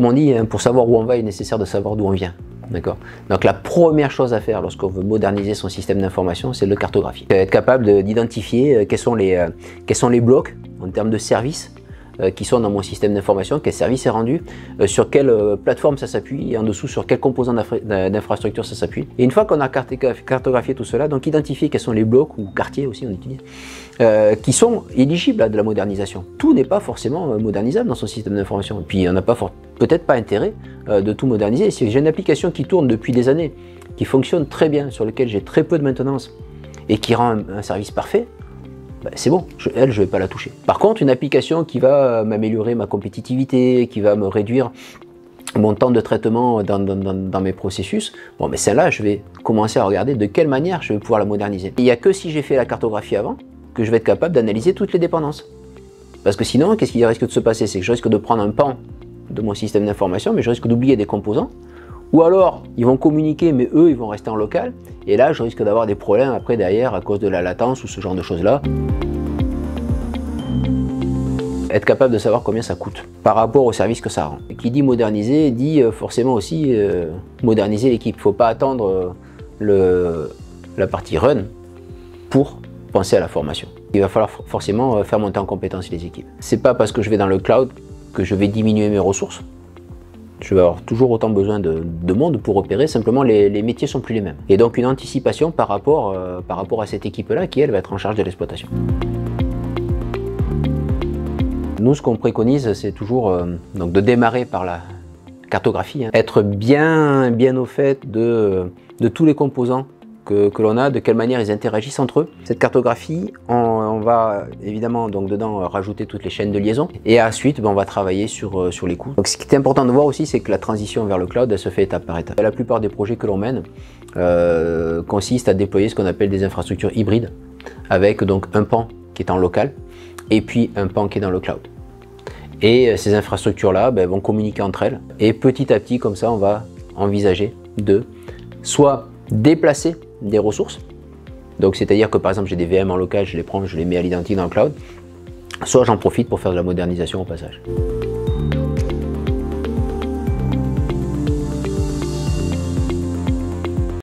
Comme on dit, hein, pour savoir où on va, il est nécessaire de savoir d'où on vient. Donc la première chose à faire lorsqu'on veut moderniser son système d'information, c'est de le cartographier. Être capable d'identifier euh, quels, sont les, euh, quels sont les blocs en termes de services qui sont dans mon système d'information, quel service est rendu, euh, sur quelle euh, plateforme ça s'appuie et en dessous sur quel composant d'infrastructure ça s'appuie. Et une fois qu'on a cartographié tout cela, donc identifier quels sont les blocs ou quartiers aussi on utilise, qui sont éligibles à de la modernisation. Tout n'est pas forcément modernisable dans son système d'information. Et puis on n'a pas peut-être pas intérêt de tout moderniser. Si j'ai une application qui tourne depuis des années, qui fonctionne très bien, sur laquelle j'ai très peu de maintenance et qui rend un service parfait, bah, c'est bon, elle, je ne vais pas la toucher. Par contre, une application qui va m'améliorer ma compétitivité, qui va me réduire mon temps de traitement dans, mes processus, bon, mais celle-là, je vais commencer à regarder de quelle manière je vais pouvoir la moderniser. Il n'y a que si j'ai fait la cartographie avant que je vais être capable d'analyser toutes les dépendances. Parce que sinon, qu'est-ce qui risque de se passer? C'est que je risque de prendre un pan de mon système d'information, mais je risque d'oublier des composants. Ou alors, ils vont communiquer, mais eux, ils vont rester en local. Et là, je risque d'avoir des problèmes après derrière à cause de la latence ou ce genre de choses-là. Être capable de savoir combien ça coûte par rapport au service que ça rend. qui dit moderniser dit euh, forcément aussi euh, moderniser l'équipe. Il ne faut pas attendre euh, la partie run pour penser à la formation. Il va falloir forcément faire monter en compétence les équipes. C'est pas parce que je vais dans le cloud que je vais diminuer mes ressources je vais avoir toujours autant besoin de, monde pour opérer, simplement les, les, métiers sont plus les mêmes. Et donc une anticipation par rapport, euh, par rapport à cette équipe-là qui, elle, va être en charge de l'exploitation. Nous, ce qu'on préconise, c'est toujours euh, donc de démarrer par la cartographie, hein. être bien, bien au fait de, de tous les composants que, l'on a, de quelle manière ils interagissent entre eux. Cette cartographie, on, va évidemment donc dedans rajouter toutes les chaînes de liaison et ensuite ben, on va travailler sur, euh, sur les coûts. Donc ce qui est important de voir aussi, c'est que la transition vers le cloud, elle se fait étape par étape. La plupart des projets que l'on mène euh, consistent à déployer ce qu'on appelle des infrastructures hybrides avec donc un pan qui est en local et puis un pan qui est dans le cloud. Et euh, ces infrastructures-là ben, vont communiquer entre elles. Et petit à petit, comme ça, on va envisager de soit déplacer des ressources. Donc c'est-à-dire que par exemple j'ai des VM en local, je les prends, je les mets à l'identique dans le cloud. Soit j'en profite pour faire de la modernisation au passage.